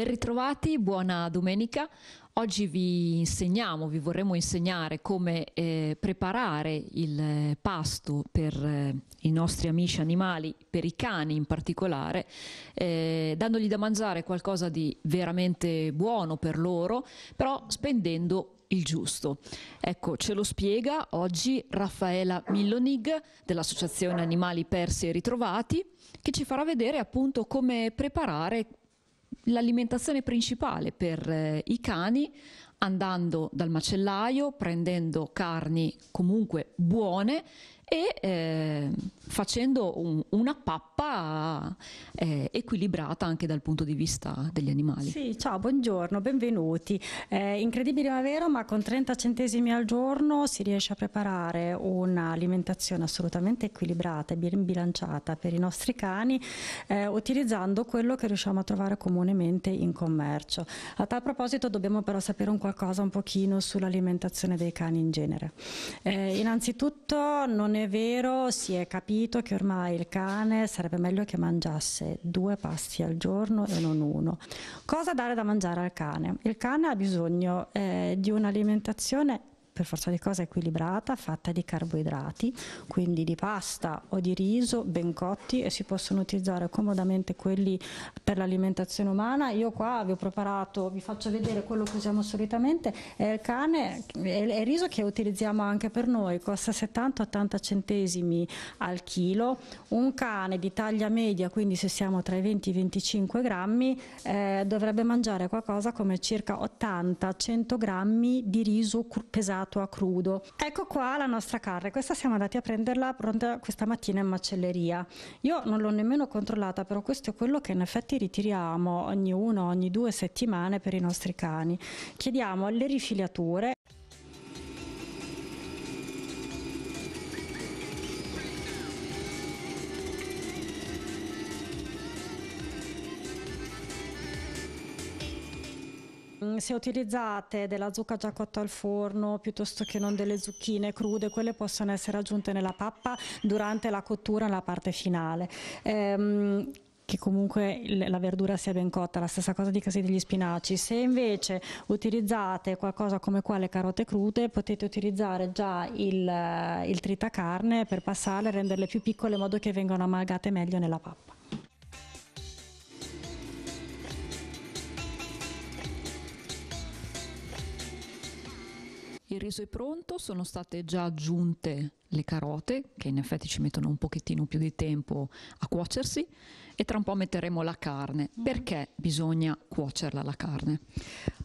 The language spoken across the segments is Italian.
Ben ritrovati, buona domenica. Oggi vi insegniamo, vi vorremmo insegnare come eh, preparare il pasto per eh, i nostri amici animali, per i cani in particolare, eh, dandogli da mangiare qualcosa di veramente buono per loro, però spendendo il giusto. Ecco, ce lo spiega oggi Raffaela Millonig dell'Associazione Animali Persi e Ritrovati, che ci farà vedere appunto come preparare l'alimentazione principale per eh, i cani andando dal macellaio, prendendo carni comunque buone e eh, facendo un, una pappa eh, equilibrata anche dal punto di vista degli animali. Sì, ciao, buongiorno, benvenuti. Eh, incredibile ma vero, ma con 30 centesimi al giorno si riesce a preparare un'alimentazione assolutamente equilibrata e ben bilanciata per i nostri cani eh, utilizzando quello che riusciamo a trovare comunemente in commercio. A tal proposito dobbiamo però sapere un qualcosa un pochino sull'alimentazione dei cani in genere. Eh, innanzitutto non è è vero, si è capito che ormai il cane sarebbe meglio che mangiasse due pasti al giorno e non uno. Cosa dare da mangiare al cane? Il cane ha bisogno eh, di un'alimentazione per forza di cose equilibrata, fatta di carboidrati, quindi di pasta o di riso ben cotti e si possono utilizzare comodamente quelli per l'alimentazione umana. Io qua vi ho preparato, vi faccio vedere quello che usiamo solitamente, è il cane, è il riso che utilizziamo anche per noi, costa 70-80 centesimi al chilo, un cane di taglia media, quindi se siamo tra i 20 e i 25 grammi, eh, dovrebbe mangiare qualcosa come circa 80-100 grammi di riso pesato a crudo. Ecco qua la nostra carne, questa siamo andati a prenderla pronta questa mattina in macelleria. Io non l'ho nemmeno controllata, però questo è quello che in effetti ritiriamo ogni una, ogni due settimane per i nostri cani. Chiediamo le rifiliature. Se utilizzate della zucca già cotta al forno piuttosto che non delle zucchine crude, quelle possono essere aggiunte nella pappa durante la cottura nella parte finale. Ehm, che comunque la verdura sia ben cotta, la stessa cosa di casi degli spinaci. Se invece utilizzate qualcosa come qua le carote crude, potete utilizzare già il, il tritacarne per passarle e renderle più piccole in modo che vengano amalgate meglio nella pappa. Il riso è pronto, sono state già aggiunte le carote, che in effetti ci mettono un pochettino più di tempo a cuocersi, e tra un po' metteremo la carne. Mm. Perché bisogna cuocerla la carne?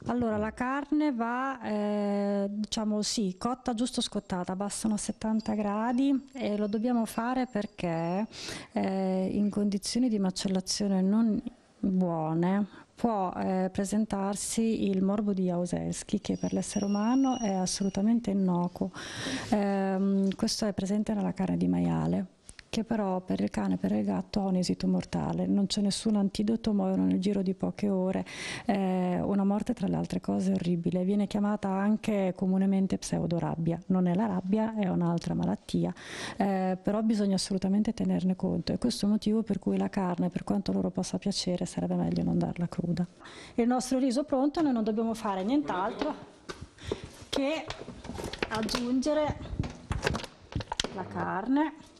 Allora, la carne va, eh, diciamo sì, cotta giusto scottata, bastano 70 gradi e lo dobbiamo fare perché eh, in condizioni di macellazione non buone può eh, presentarsi il morbo di Jauselsky che per l'essere umano è assolutamente innocuo. Eh, questo è presente nella carne di maiale che però per il cane e per il gatto ha un esito mortale, non c'è nessun antidoto, muoiono nel giro di poche ore, eh, una morte tra le altre cose orribile, viene chiamata anche comunemente pseudorabbia, non è la rabbia, è un'altra malattia, eh, però bisogna assolutamente tenerne conto. E questo è il motivo per cui la carne, per quanto loro possa piacere, sarebbe meglio non darla cruda. Il nostro riso pronto, noi non dobbiamo fare nient'altro che aggiungere la carne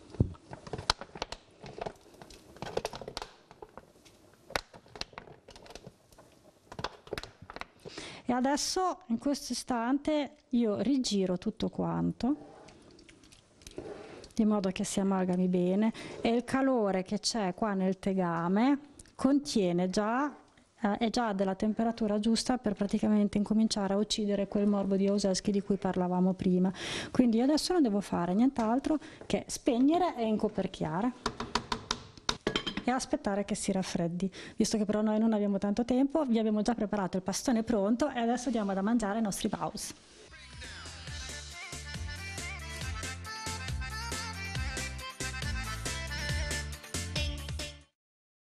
e adesso in questo istante io rigiro tutto quanto di modo che si amalgami bene e il calore che c'è qua nel tegame contiene già eh, è già della temperatura giusta per praticamente incominciare a uccidere quel morbo di Oseschi di cui parlavamo prima. Quindi adesso non devo fare nient'altro che spegnere e incoperchiare e aspettare che si raffreddi. Visto che però noi non abbiamo tanto tempo, vi abbiamo già preparato il pastone pronto e adesso diamo da mangiare ai nostri paus.